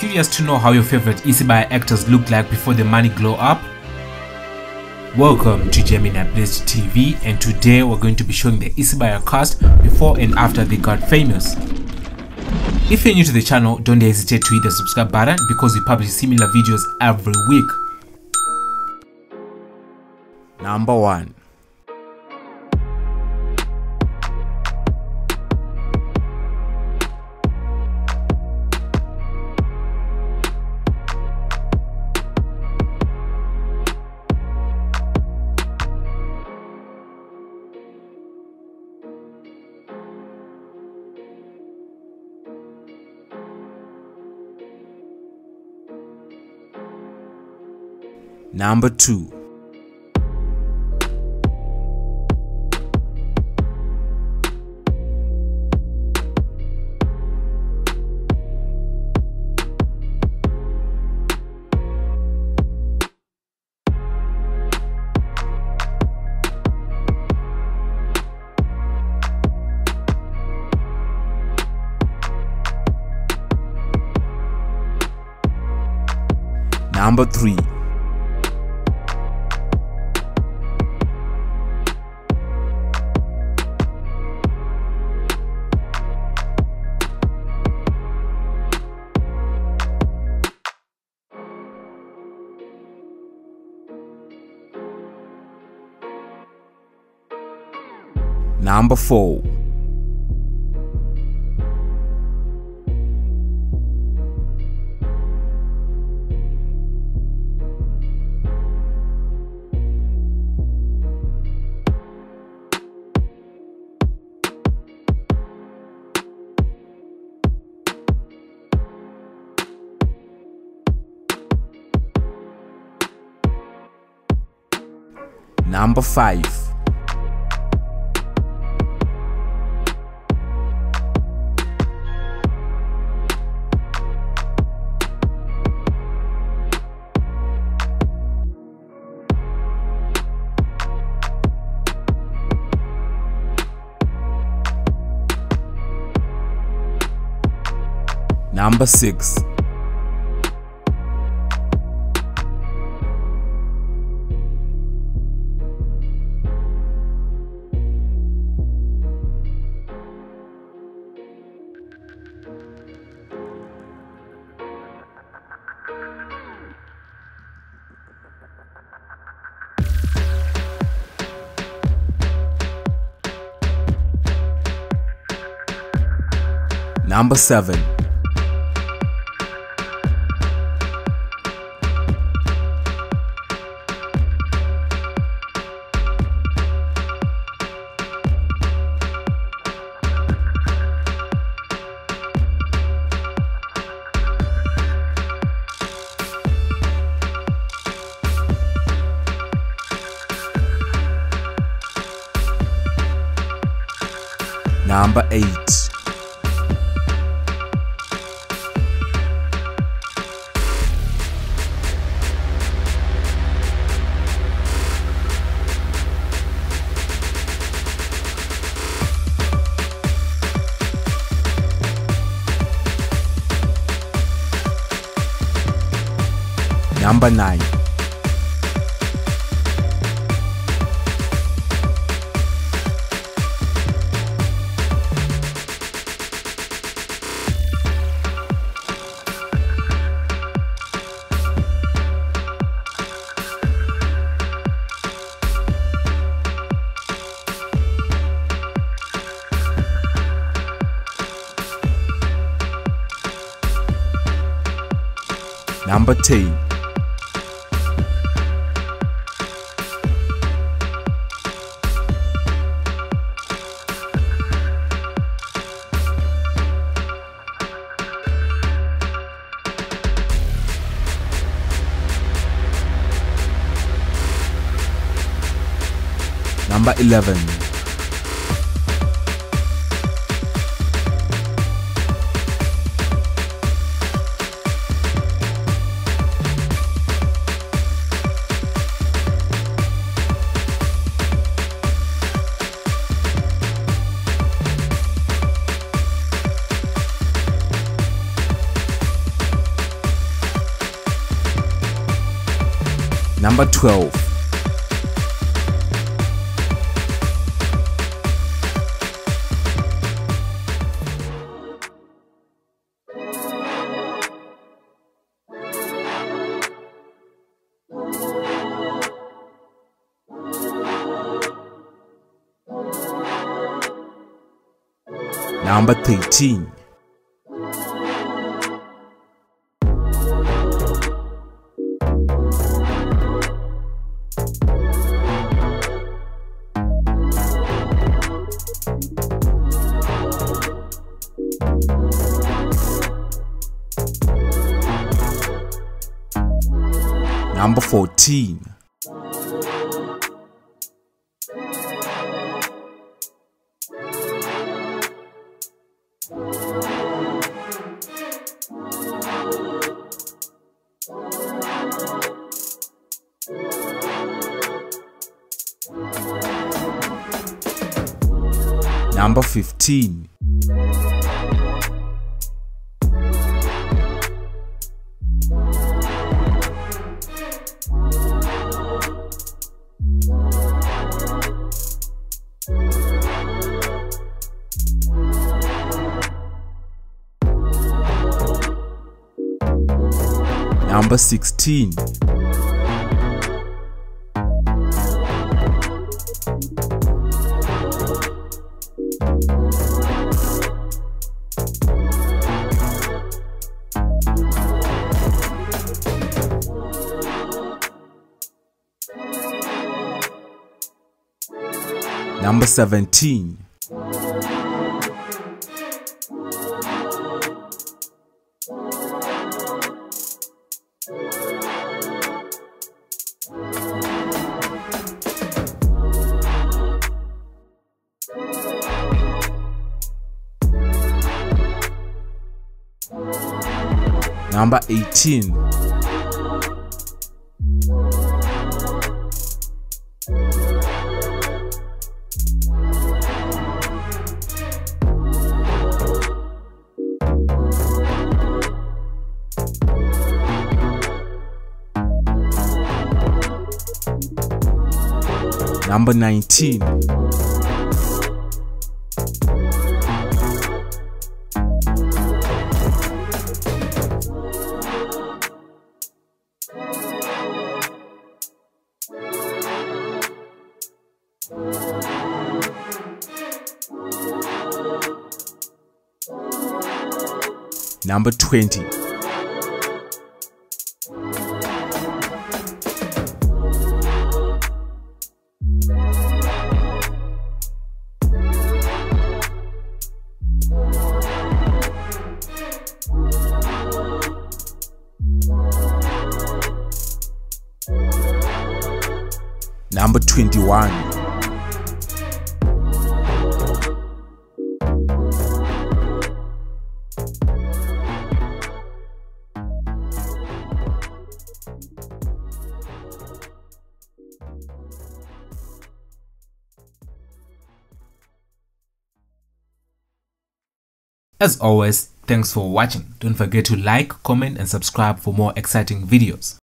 Curious to know how your favorite Isibaya actors looked like before the money glow up? Welcome to Gemini Blessed TV and today we're going to be showing the Isibaya cast before and after they got famous. If you're new to the channel, don't hesitate to hit the subscribe button because we publish similar videos every week. Number 1 Number 2 Number 3 Number 4 Number 5 Number 6 Number 7 Number 8 Number 9 Number 10 Number 11 Number 12. Number 13. Number 14. Number 15. Number 16. Number 17. Number 18. Number 19. Number 20. Number 21. As always, thanks for watching. Don't forget to like, comment and subscribe for more exciting videos.